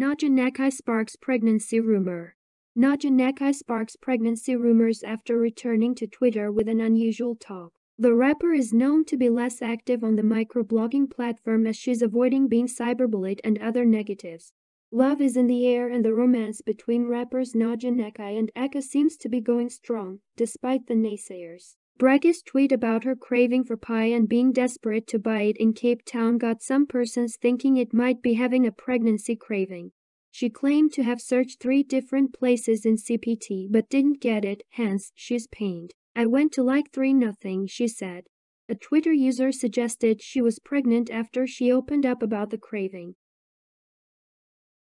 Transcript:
Nadia Nakai sparks pregnancy rumor. Nadia Nakai sparks pregnancy rumors after returning to Twitter with an unusual talk. The rapper is known to be less active on the microblogging platform as she's avoiding being cyberbullied and other negatives. Love is in the air and the romance between rappers Nadia Nakai and AKA seems to be going strong, despite the naysayers. Bragga's tweet about her craving for pie and being desperate to buy it in Cape Town got some persons thinking it might be having a pregnancy craving. She claimed to have searched three different places in CPT but didn't get it, hence she's pained. I went to like 3 nothing, she said. A Twitter user suggested she was pregnant after she opened up about the craving.